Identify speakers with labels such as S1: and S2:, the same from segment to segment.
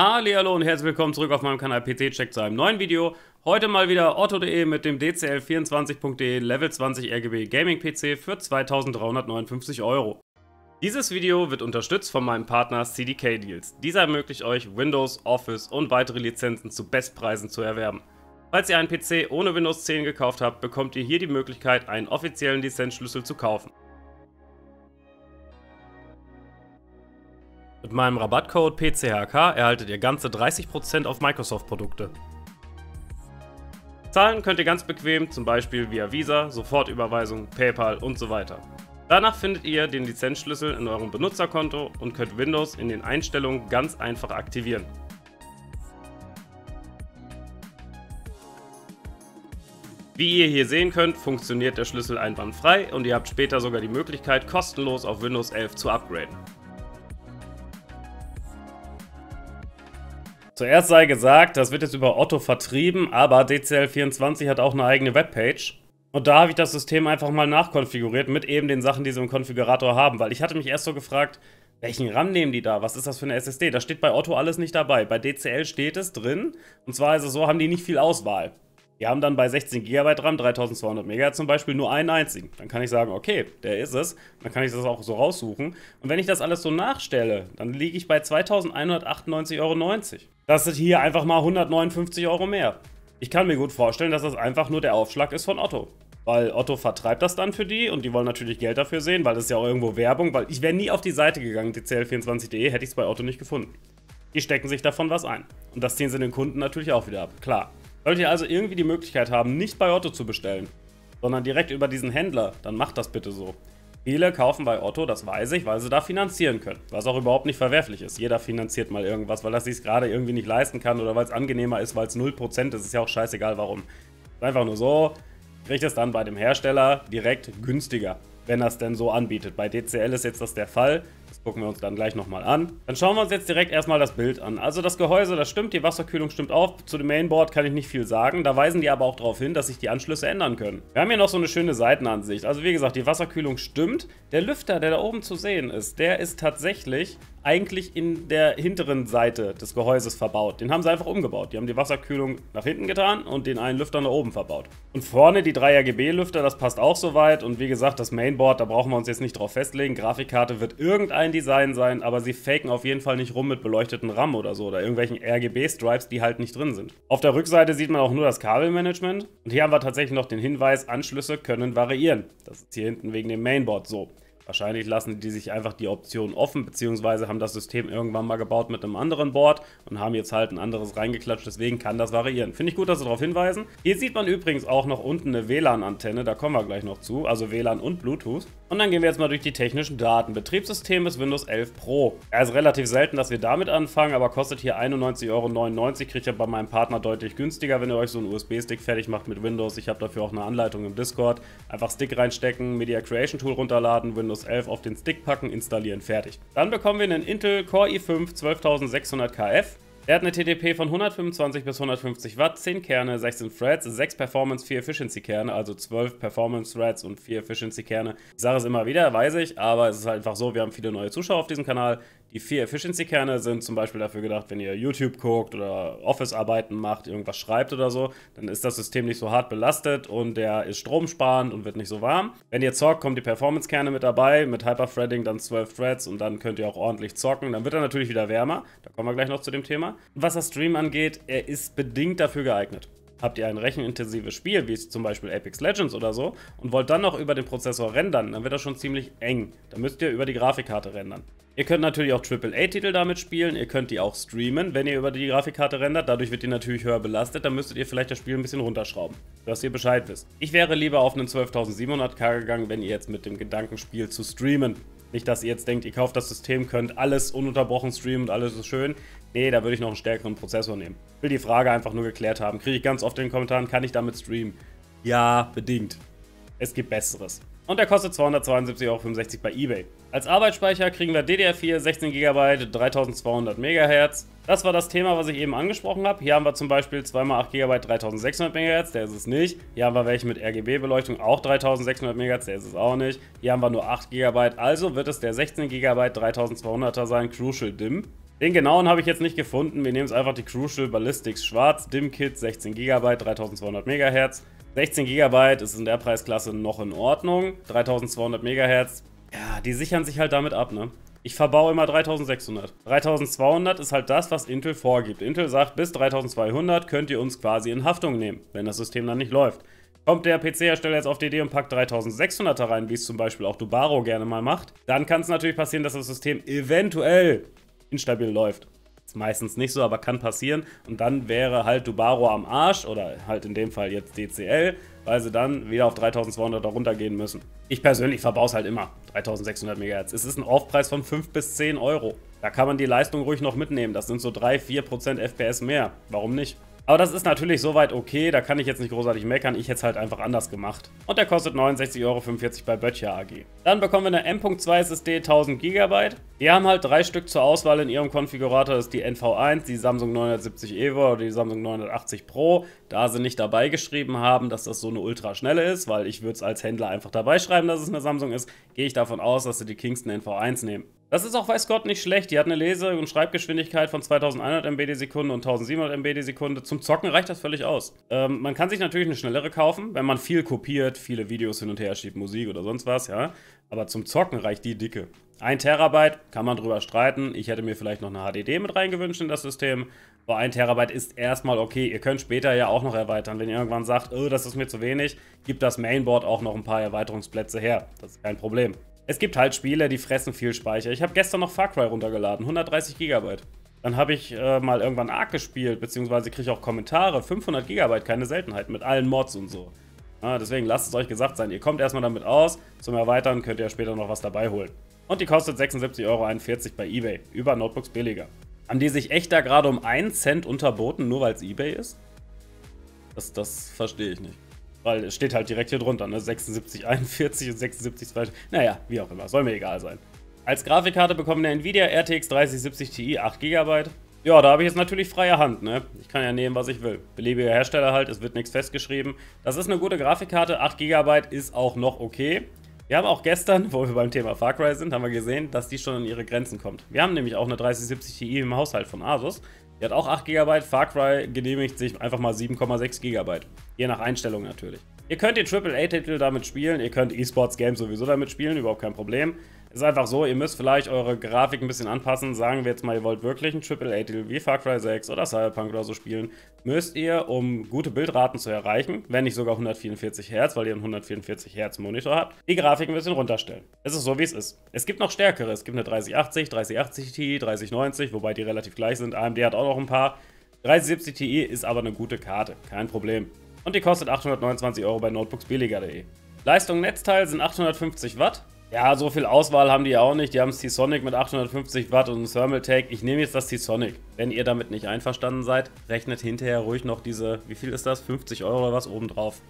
S1: Hallo und herzlich willkommen zurück auf meinem Kanal PC Check zu einem neuen Video. Heute mal wieder otto.de mit dem DCL24.de Level 20 RGB Gaming PC für 2359 Euro. Dieses Video wird unterstützt von meinem Partner CDK Deals. Dieser ermöglicht euch Windows, Office und weitere Lizenzen zu Bestpreisen zu erwerben. Falls ihr einen PC ohne Windows 10 gekauft habt, bekommt ihr hier die Möglichkeit, einen offiziellen Lizenzschlüssel zu kaufen. Mit meinem Rabattcode PCHK erhaltet ihr ganze 30% auf Microsoft-Produkte. Zahlen könnt ihr ganz bequem, zum Beispiel via Visa, Sofortüberweisung, PayPal und so weiter. Danach findet ihr den Lizenzschlüssel in eurem Benutzerkonto und könnt Windows in den Einstellungen ganz einfach aktivieren. Wie ihr hier sehen könnt, funktioniert der Schlüssel einwandfrei und ihr habt später sogar die Möglichkeit, kostenlos auf Windows 11 zu upgraden. Zuerst sei gesagt, das wird jetzt über Otto vertrieben, aber DCL24 hat auch eine eigene Webpage. Und da habe ich das System einfach mal nachkonfiguriert mit eben den Sachen, die sie im Konfigurator haben. Weil ich hatte mich erst so gefragt, welchen RAM nehmen die da? Was ist das für eine SSD? Da steht bei Otto alles nicht dabei. Bei DCL steht es drin. Und zwar es so, haben die nicht viel Auswahl. Die haben dann bei 16 GB RAM, 3200 MHz zum Beispiel, nur einen einzigen. Dann kann ich sagen, okay, der ist es. Dann kann ich das auch so raussuchen. Und wenn ich das alles so nachstelle, dann liege ich bei 2198,90 Euro. Das ist hier einfach mal 159 Euro mehr. Ich kann mir gut vorstellen, dass das einfach nur der Aufschlag ist von Otto. Weil Otto vertreibt das dann für die und die wollen natürlich Geld dafür sehen, weil das ist ja auch irgendwo Werbung. Weil ich wäre nie auf die Seite gegangen, dcl24.de, hätte ich es bei Otto nicht gefunden. Die stecken sich davon was ein. Und das ziehen sie den Kunden natürlich auch wieder ab, klar. Solltet ihr also irgendwie die Möglichkeit haben, nicht bei Otto zu bestellen, sondern direkt über diesen Händler, dann macht das bitte so. Viele kaufen bei Otto, das weiß ich, weil sie da finanzieren können. Was auch überhaupt nicht verwerflich ist. Jeder finanziert mal irgendwas, weil er sich gerade irgendwie nicht leisten kann oder weil es angenehmer ist, weil es 0% ist. Ist ja auch scheißegal, warum. Einfach nur so, kriegt es dann bei dem Hersteller direkt günstiger, wenn er es denn so anbietet. Bei DCL ist jetzt das der Fall. Gucken wir uns dann gleich nochmal an. Dann schauen wir uns jetzt direkt erstmal das Bild an. Also das Gehäuse, das stimmt, die Wasserkühlung stimmt auch. Zu dem Mainboard kann ich nicht viel sagen. Da weisen die aber auch darauf hin, dass sich die Anschlüsse ändern können. Wir haben hier noch so eine schöne Seitenansicht. Also wie gesagt, die Wasserkühlung stimmt. Der Lüfter, der da oben zu sehen ist, der ist tatsächlich eigentlich in der hinteren Seite des Gehäuses verbaut. Den haben sie einfach umgebaut. Die haben die Wasserkühlung nach hinten getan und den einen Lüfter nach oben verbaut. Und vorne die 3 RGB-Lüfter, das passt auch soweit. Und wie gesagt, das Mainboard, da brauchen wir uns jetzt nicht drauf festlegen. Grafikkarte wird irgendein Design sein, aber sie faken auf jeden Fall nicht rum mit beleuchteten RAM oder so oder irgendwelchen RGB-Stripes, die halt nicht drin sind. Auf der Rückseite sieht man auch nur das Kabelmanagement. Und hier haben wir tatsächlich noch den Hinweis, Anschlüsse können variieren. Das ist hier hinten wegen dem Mainboard so. Wahrscheinlich lassen die sich einfach die Option offen, beziehungsweise haben das System irgendwann mal gebaut mit einem anderen Board und haben jetzt halt ein anderes reingeklatscht, deswegen kann das variieren. Finde ich gut, dass sie darauf hinweisen. Hier sieht man übrigens auch noch unten eine WLAN-Antenne, da kommen wir gleich noch zu, also WLAN und Bluetooth. Und dann gehen wir jetzt mal durch die technischen Daten. Betriebssystem ist Windows 11 Pro. Ja, ist relativ selten, dass wir damit anfangen, aber kostet hier 91,99 Euro. Kriegt ihr bei meinem Partner deutlich günstiger, wenn ihr euch so einen USB-Stick fertig macht mit Windows. Ich habe dafür auch eine Anleitung im Discord. Einfach Stick reinstecken, Media Creation Tool runterladen, Windows Windows 11 auf den Stick packen, installieren, fertig. Dann bekommen wir einen Intel Core i5 12600 KF. Der hat eine TDP von 125 bis 150 Watt, 10 Kerne, 16 Threads, 6 Performance, 4 Efficiency Kerne, also 12 Performance Threads und 4 Efficiency Kerne. Ich sage es immer wieder, weiß ich, aber es ist halt einfach so, wir haben viele neue Zuschauer auf diesem Kanal. Die vier Efficiency-Kerne sind zum Beispiel dafür gedacht, wenn ihr YouTube guckt oder Office-Arbeiten macht, irgendwas schreibt oder so, dann ist das System nicht so hart belastet und der ist stromsparend und wird nicht so warm. Wenn ihr zockt, kommen die Performance-Kerne mit dabei, mit Hyper-Threading dann 12 Threads und dann könnt ihr auch ordentlich zocken. Dann wird er natürlich wieder wärmer, da kommen wir gleich noch zu dem Thema. Was das Stream angeht, er ist bedingt dafür geeignet. Habt ihr ein rechenintensives Spiel, wie zum Beispiel Apex Legends oder so, und wollt dann noch über den Prozessor rendern, dann wird das schon ziemlich eng. Da müsst ihr über die Grafikkarte rendern. Ihr könnt natürlich auch AAA-Titel damit spielen, ihr könnt die auch streamen, wenn ihr über die Grafikkarte rendert. Dadurch wird die natürlich höher belastet, dann müsstet ihr vielleicht das Spiel ein bisschen runterschrauben, dass ihr Bescheid wisst. Ich wäre lieber auf einen 12700K gegangen, wenn ihr jetzt mit dem Gedanken spielt zu streamen. Nicht, dass ihr jetzt denkt, ihr kauft das System, könnt alles ununterbrochen streamen und alles ist schön. Nee, da würde ich noch einen stärkeren Prozessor nehmen. Ich will die Frage einfach nur geklärt haben. Kriege ich ganz oft in den Kommentaren, kann ich damit streamen? Ja, bedingt. Es gibt Besseres. Und der kostet 272,65 Euro bei eBay. Als Arbeitsspeicher kriegen wir DDR4 16 GB 3200 MHz. Das war das Thema, was ich eben angesprochen habe. Hier haben wir zum Beispiel 2x8 GB 3600 MHz, der ist es nicht. Hier haben wir welche mit RGB-Beleuchtung, auch 3600 MHz, der ist es auch nicht. Hier haben wir nur 8 GB, also wird es der 16 GB 3200er sein, Crucial DIM. Den genauen habe ich jetzt nicht gefunden. Wir nehmen es einfach die Crucial Ballistics Schwarz, DIM-Kit, 16 GB, 3200 MHz. 16 GB ist in der Preisklasse noch in Ordnung. 3200 MHz, ja, die sichern sich halt damit ab, ne? Ich verbaue immer 3600. 3200 ist halt das, was Intel vorgibt. Intel sagt, bis 3200 könnt ihr uns quasi in Haftung nehmen, wenn das System dann nicht läuft. Kommt der PC-Hersteller jetzt auf die Idee und packt 3600er rein, wie es zum Beispiel auch Dubaro gerne mal macht, dann kann es natürlich passieren, dass das System eventuell instabil läuft. Ist meistens nicht so, aber kann passieren. Und dann wäre halt Dubaro am Arsch oder halt in dem Fall jetzt DCL, weil sie dann wieder auf 3200 runtergehen müssen. Ich persönlich verbaue es halt immer. 3600 MHz. Es ist ein Aufpreis von 5 bis 10 Euro. Da kann man die Leistung ruhig noch mitnehmen. Das sind so 3-4% FPS mehr. Warum nicht? Aber das ist natürlich soweit okay, da kann ich jetzt nicht großartig meckern, ich hätte es halt einfach anders gemacht. Und der kostet 69,45 Euro bei Böttcher AG. Dann bekommen wir eine M.2 SSD 1000 GB. Die haben halt drei Stück zur Auswahl in ihrem Konfigurator, das ist die NV1, die Samsung 970 EVO oder die Samsung 980 Pro. Da sie nicht dabei geschrieben haben, dass das so eine ultraschnelle ist, weil ich würde es als Händler einfach dabei schreiben, dass es eine Samsung ist, gehe ich davon aus, dass sie die Kingston NV1 nehmen. Das ist auch, weiß Gott, nicht schlecht. Die hat eine Lese- und Schreibgeschwindigkeit von 2100 MB die Sekunde und 1700 MB die Sekunde. Zum Zocken reicht das völlig aus. Ähm, man kann sich natürlich eine schnellere kaufen, wenn man viel kopiert, viele Videos hin und her schiebt, Musik oder sonst was, ja. Aber zum Zocken reicht die dicke. Ein Terabyte, kann man drüber streiten. Ich hätte mir vielleicht noch eine HDD mit reingewünscht in das System. Aber ein Terabyte ist erstmal okay. Ihr könnt später ja auch noch erweitern. Wenn ihr irgendwann sagt, oh, das ist mir zu wenig, gibt das Mainboard auch noch ein paar Erweiterungsplätze her. Das ist kein Problem. Es gibt halt Spiele, die fressen viel Speicher. Ich habe gestern noch Far Cry runtergeladen, 130 GB. Dann habe ich äh, mal irgendwann Ark gespielt, beziehungsweise kriege ich auch Kommentare, 500 GB, keine Seltenheit, mit allen Mods und so. Ja, deswegen lasst es euch gesagt sein, ihr kommt erstmal damit aus, zum Erweitern könnt ihr später noch was dabei holen. Und die kostet 76,41 Euro bei Ebay, über Notebooks billiger. Haben die sich echt da gerade um 1 Cent unterboten, nur weil es Ebay ist? Das, das verstehe ich nicht. Weil es steht halt direkt hier drunter, ne? 76, 41 und 76, 2. Naja, wie auch immer, soll mir egal sein. Als Grafikkarte bekommen wir eine Nvidia RTX 3070 Ti 8 GB. Ja, da habe ich jetzt natürlich freie Hand, ne? Ich kann ja nehmen, was ich will. Beliebiger Hersteller halt, es wird nichts festgeschrieben. Das ist eine gute Grafikkarte, 8 GB ist auch noch okay. Wir haben auch gestern, wo wir beim Thema Far Cry sind, haben wir gesehen, dass die schon an ihre Grenzen kommt. Wir haben nämlich auch eine 3070 Ti im Haushalt von Asus. Die hat auch 8 GB, Far Cry genehmigt sich einfach mal 7,6 GB. Je nach Einstellung natürlich. Ihr könnt die AAA-Titel damit spielen, ihr könnt E-Sports-Games sowieso damit spielen, überhaupt kein Problem. Ist einfach so, ihr müsst vielleicht eure Grafik ein bisschen anpassen. Sagen wir jetzt mal, ihr wollt wirklich einen AAA-Titel wie Far Cry 6 oder Cyberpunk oder so spielen, müsst ihr, um gute Bildraten zu erreichen, wenn nicht sogar 144 Hz, weil ihr einen 144 Hz Monitor habt, die Grafik ein bisschen runterstellen. Es ist so, wie es ist. Es gibt noch stärkere. Es gibt eine 3080, 3080 Ti, 3090, wobei die relativ gleich sind. AMD hat auch noch ein paar. 3070 Ti ist aber eine gute Karte, kein Problem. Und die kostet 829 Euro bei notebooksbilliger.de. Leistung Netzteil sind 850 Watt. Ja, so viel Auswahl haben die auch nicht. Die haben T-Sonic mit 850 Watt und Thermal Take. Ich nehme jetzt das T-Sonic. Wenn ihr damit nicht einverstanden seid, rechnet hinterher ruhig noch diese, wie viel ist das? 50 Euro oder was obendrauf.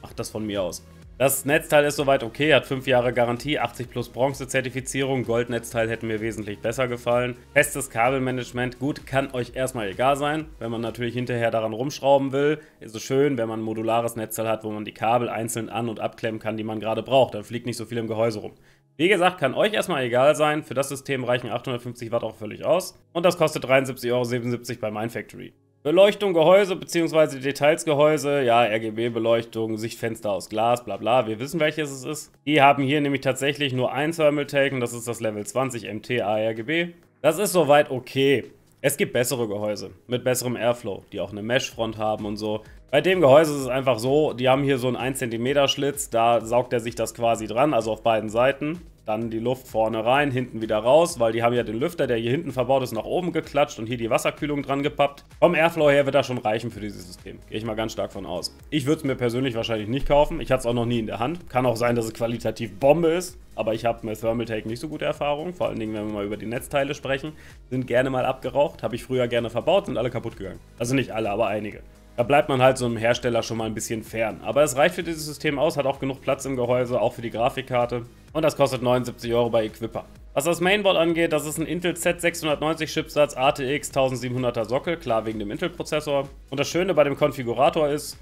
S1: Macht das von mir aus. Das Netzteil ist soweit okay, hat 5 Jahre Garantie, 80 plus Bronze-Zertifizierung. Gold-Netzteil hätte mir wesentlich besser gefallen. Festes Kabelmanagement, gut, kann euch erstmal egal sein. Wenn man natürlich hinterher daran rumschrauben will, ist es schön, wenn man ein modulares Netzteil hat, wo man die Kabel einzeln an- und abklemmen kann, die man gerade braucht. Dann fliegt nicht so viel im Gehäuse rum. Wie gesagt, kann euch erstmal egal sein. Für das System reichen 850 Watt auch völlig aus. Und das kostet 73,77 Euro bei Mindfactory. Beleuchtung, Gehäuse bzw. Detailsgehäuse, ja, RGB-Beleuchtung, Sichtfenster aus Glas, bla bla, wir wissen welches es ist. Die haben hier nämlich tatsächlich nur ein Thermal Take und das ist das Level 20 MT ARGB. Das ist soweit okay. Es gibt bessere Gehäuse mit besserem Airflow, die auch eine Mesh-Front haben und so. Bei dem Gehäuse ist es einfach so, die haben hier so einen 1 cm Schlitz, da saugt er sich das quasi dran, also auf beiden Seiten. Dann die Luft vorne rein, hinten wieder raus, weil die haben ja den Lüfter, der hier hinten verbaut ist, nach oben geklatscht und hier die Wasserkühlung dran gepappt. Vom Airflow her wird das schon reichen für dieses System. Gehe ich mal ganz stark von aus. Ich würde es mir persönlich wahrscheinlich nicht kaufen. Ich hatte es auch noch nie in der Hand. Kann auch sein, dass es qualitativ Bombe ist. Aber ich habe mit Thermal Take nicht so gute Erfahrungen. Vor allen Dingen, wenn wir mal über die Netzteile sprechen. Sind gerne mal abgeraucht. Habe ich früher gerne verbaut, sind alle kaputt gegangen. Also nicht alle, aber einige. Da bleibt man halt so einem Hersteller schon mal ein bisschen fern. Aber es reicht für dieses System aus, hat auch genug Platz im Gehäuse, auch für die Grafikkarte. Und das kostet 79 Euro bei Equipper. Was das Mainboard angeht, das ist ein Intel Z690 Chipsatz ATX 1700er Sockel, klar wegen dem Intel-Prozessor. Und das Schöne bei dem Konfigurator ist,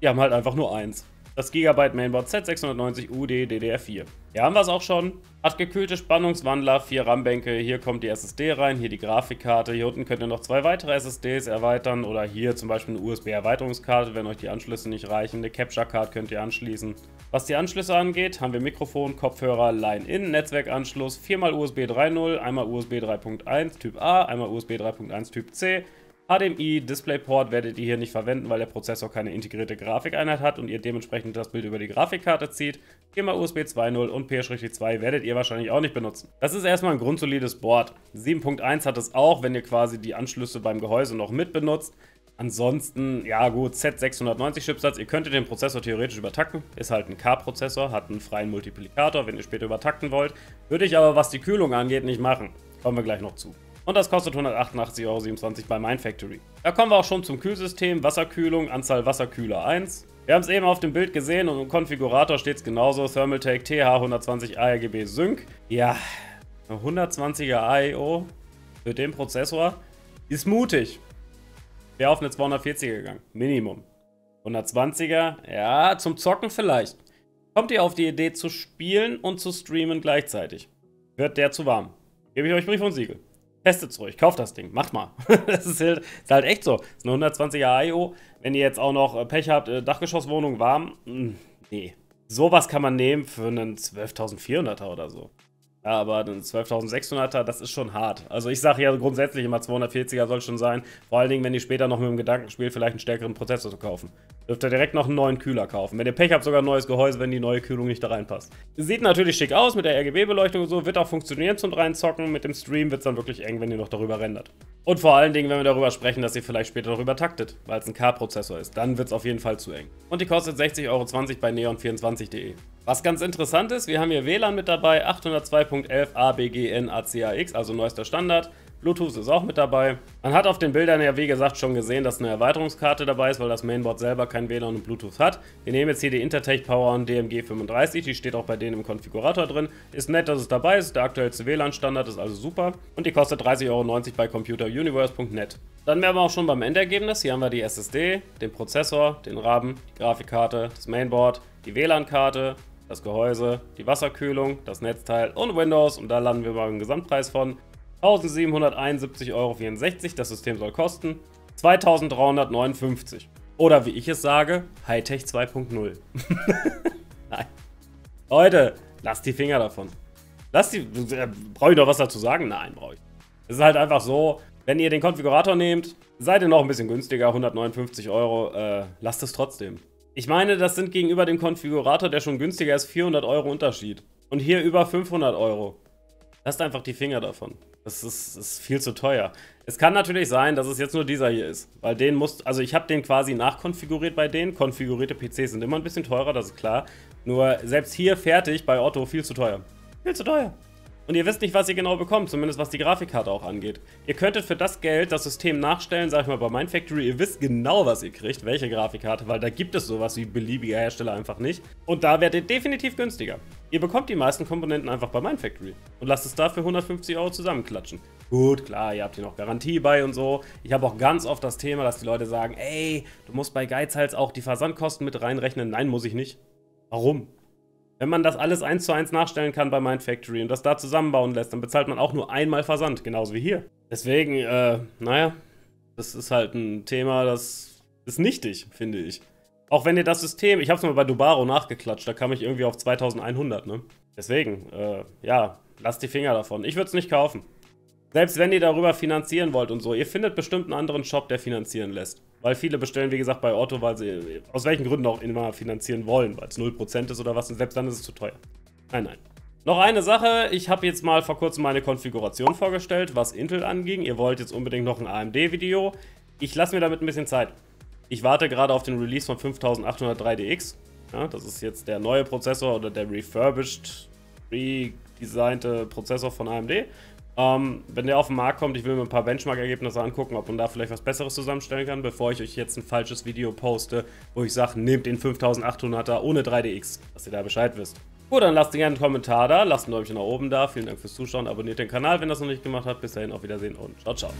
S1: die haben halt einfach nur eins. Das Gigabyte Mainboard Z690 UD DDR4. Hier haben wir es auch schon. Hat gekühlte Spannungswandler, vier RAM-Bänke. Hier kommt die SSD rein, hier die Grafikkarte. Hier unten könnt ihr noch zwei weitere SSDs erweitern oder hier zum Beispiel eine USB-Erweiterungskarte, wenn euch die Anschlüsse nicht reichen. Eine Capture-Card könnt ihr anschließen. Was die Anschlüsse angeht, haben wir Mikrofon, Kopfhörer, Line-In, Netzwerkanschluss, viermal USB 3.0, einmal USB 3.1 Typ A, einmal USB 3.1 Typ C, HDMI DisplayPort werdet ihr hier nicht verwenden, weil der Prozessor keine integrierte Grafikeinheit hat und ihr dementsprechend das Bild über die Grafikkarte zieht. Viermal USB 2.0 und PS2 werdet ihr wahrscheinlich auch nicht benutzen. Das ist erstmal ein grundsolides Board. 7.1 hat es auch, wenn ihr quasi die Anschlüsse beim Gehäuse noch mit benutzt. Ansonsten, ja gut, Z690 Chipsatz, ihr könntet den Prozessor theoretisch übertakten, ist halt ein K-Prozessor, hat einen freien Multiplikator, wenn ihr später übertakten wollt. Würde ich aber, was die Kühlung angeht, nicht machen. Kommen wir gleich noch zu. Und das kostet 188,27 Euro bei Mindfactory. Da kommen wir auch schon zum Kühlsystem. Wasserkühlung, Anzahl Wasserkühler 1. Wir haben es eben auf dem Bild gesehen und im Konfigurator steht es genauso. Thermaltake TH120 ARGB Sync. Ja, 120er AIO für den Prozessor ist mutig. Wäre auf eine 240er gegangen. Minimum. 120er, ja, zum Zocken vielleicht. Kommt ihr auf die Idee zu spielen und zu streamen gleichzeitig? Wird der zu warm? Gebe ich euch Brief und Siegel. Testet es ruhig, kauft das Ding, macht mal. das ist halt, ist halt, echt so. Das ist eine 120er IO. Wenn ihr jetzt auch noch äh, Pech habt, äh, Dachgeschosswohnung warm, mh, hm, nee. Sowas kann man nehmen für einen 12.400er oder so. Aber ein 12.600er, das ist schon hart. Also ich sage ja grundsätzlich immer 240er soll schon sein. Vor allen Dingen, wenn ihr später noch mit dem Gedanken spielt, vielleicht einen stärkeren Prozessor zu kaufen. Dürft ihr direkt noch einen neuen Kühler kaufen. Wenn ihr Pech habt, sogar ein neues Gehäuse, wenn die neue Kühlung nicht da reinpasst. Sieht natürlich schick aus mit der RGB-Beleuchtung und so. Wird auch funktionieren zum reinzocken. Mit dem Stream wird es dann wirklich eng, wenn ihr noch darüber rendert. Und vor allen Dingen, wenn wir darüber sprechen, dass ihr vielleicht später darüber taktet, weil es ein K-Prozessor ist. Dann wird es auf jeden Fall zu eng. Und die kostet 60,20 Euro bei neon24.de. Was ganz interessant ist, wir haben hier WLAN mit dabei, 802.11 ABGN ACAX, also neuester Standard. Bluetooth ist auch mit dabei. Man hat auf den Bildern ja wie gesagt schon gesehen, dass eine Erweiterungskarte dabei ist, weil das Mainboard selber kein WLAN und Bluetooth hat. Wir nehmen jetzt hier die Intertech Power DMG 35, die steht auch bei denen im Konfigurator drin. Ist nett, dass es dabei ist, der aktuellste WLAN-Standard ist also super. Und die kostet 30,90 Euro bei computeruniverse.net. Dann wären wir auch schon beim Endergebnis. Hier haben wir die SSD, den Prozessor, den RAM, die Grafikkarte, das Mainboard, die WLAN-Karte, das Gehäuse, die Wasserkühlung, das Netzteil und Windows. Und da landen wir beim Gesamtpreis von 1771,64 Euro. Das System soll kosten 2359. Oder wie ich es sage, Hightech 2.0. Nein. Leute, lasst die Finger davon. Lasst die. Äh, brauche ich noch was dazu sagen? Nein, brauche ich. Es ist halt einfach so, wenn ihr den Konfigurator nehmt, seid ihr noch ein bisschen günstiger, 159 Euro. Äh, lasst es trotzdem. Ich meine, das sind gegenüber dem Konfigurator, der schon günstiger ist, 400 Euro Unterschied. Und hier über 500 Euro. Lasst einfach die Finger davon. Das ist, ist, viel zu teuer. Es kann natürlich sein, dass es jetzt nur dieser hier ist. Weil den muss, also ich habe den quasi nachkonfiguriert bei denen. Konfigurierte PCs sind immer ein bisschen teurer, das ist klar. Nur selbst hier fertig bei Otto viel zu teuer. Viel zu teuer. Und ihr wisst nicht, was ihr genau bekommt, zumindest was die Grafikkarte auch angeht. Ihr könntet für das Geld das System nachstellen, sag ich mal bei Mindfactory, ihr wisst genau, was ihr kriegt, welche Grafikkarte, weil da gibt es sowas wie beliebiger Hersteller einfach nicht. Und da werdet ihr definitiv günstiger. Ihr bekommt die meisten Komponenten einfach bei Mindfactory und lasst es dafür 150 Euro zusammenklatschen. Gut, klar, ihr habt hier noch Garantie bei und so. Ich habe auch ganz oft das Thema, dass die Leute sagen, ey, du musst bei Geizhals auch die Versandkosten mit reinrechnen. Nein, muss ich nicht. Warum? Wenn man das alles eins zu eins nachstellen kann bei Mindfactory und das da zusammenbauen lässt, dann bezahlt man auch nur einmal Versand, genauso wie hier. Deswegen, äh, naja, das ist halt ein Thema, das ist nichtig, finde ich. Auch wenn ihr das System, ich habe es mal bei Dubaro nachgeklatscht, da kam ich irgendwie auf 2100, ne? Deswegen, äh, ja, lasst die Finger davon. Ich würde es nicht kaufen. Selbst wenn ihr darüber finanzieren wollt und so, ihr findet bestimmt einen anderen Shop, der finanzieren lässt. Weil viele bestellen, wie gesagt, bei Otto, weil sie aus welchen Gründen auch immer finanzieren wollen, weil es 0% ist oder was, und selbst dann ist es zu teuer. Nein, nein. Noch eine Sache, ich habe jetzt mal vor kurzem meine Konfiguration vorgestellt, was Intel anging. Ihr wollt jetzt unbedingt noch ein AMD-Video. Ich lasse mir damit ein bisschen Zeit. Ich warte gerade auf den Release von 5803DX. Ja, das ist jetzt der neue Prozessor oder der refurbished, redesignte Prozessor von AMD. Ähm, wenn der auf den Markt kommt, ich will mir ein paar Benchmark-Ergebnisse angucken, ob man da vielleicht was Besseres zusammenstellen kann, bevor ich euch jetzt ein falsches Video poste, wo ich sage, nehmt den 5800er ohne 3DX, dass ihr da Bescheid wisst. Gut, dann lasst gerne einen Kommentar da, lasst ein Däumchen nach oben da. Vielen Dank fürs Zuschauen, abonniert den Kanal, wenn ihr das noch nicht gemacht habt. Bis dahin, auf Wiedersehen und ciao, ciao.